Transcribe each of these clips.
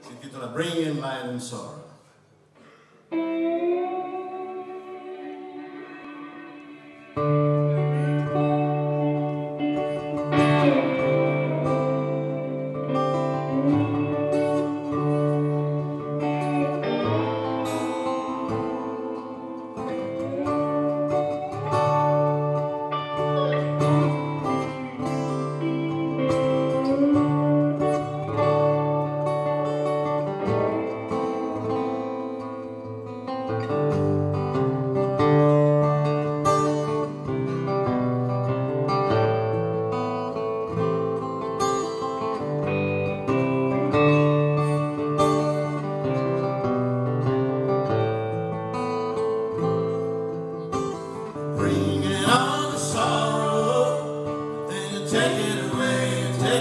si intitola Bring in Light and Sorrow.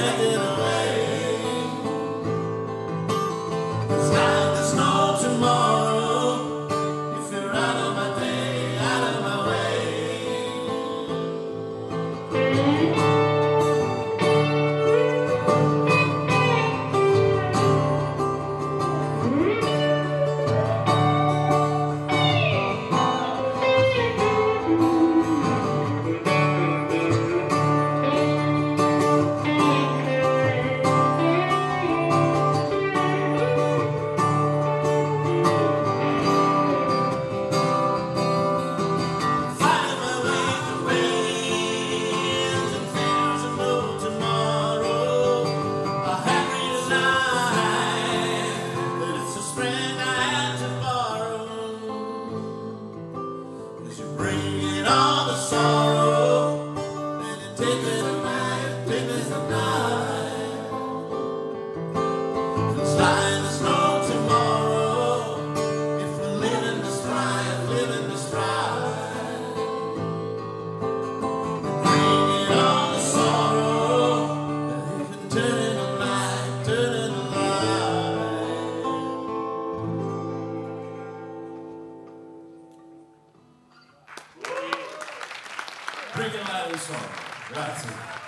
seven. all the songs. Breaking Live Song. Grazie.